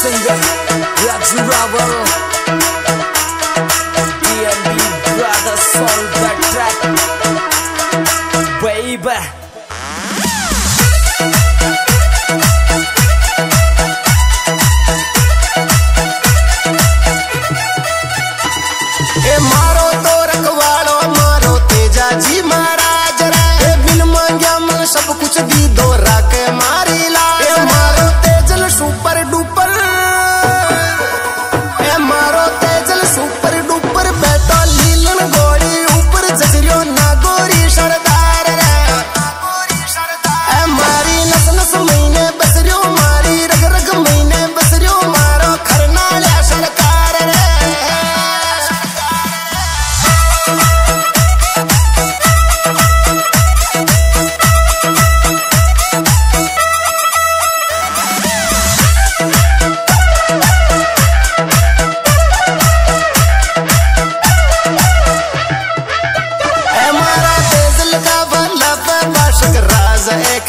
singer Black Raval DMB brother song the track Baby. as an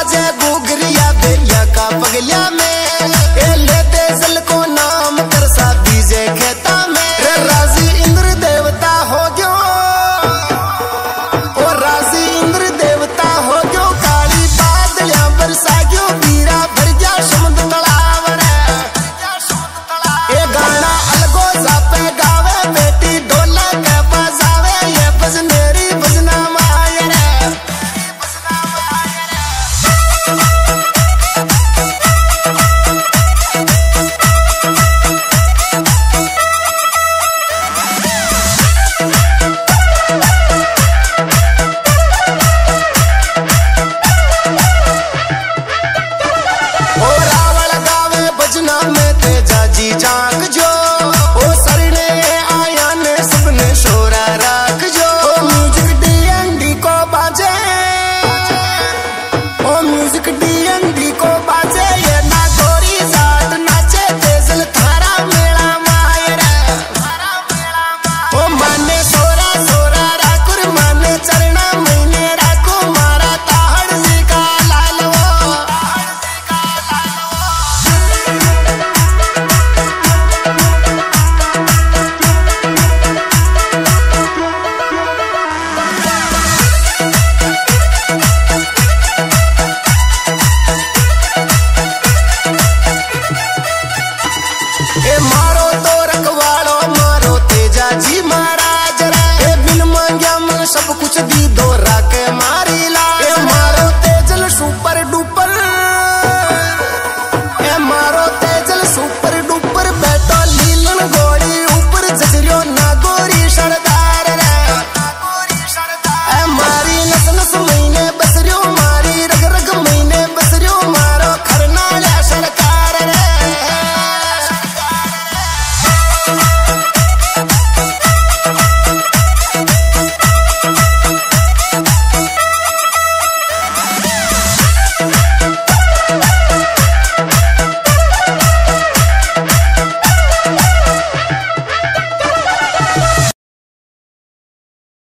बाजे गुगरिया बेलिया ए मारो तो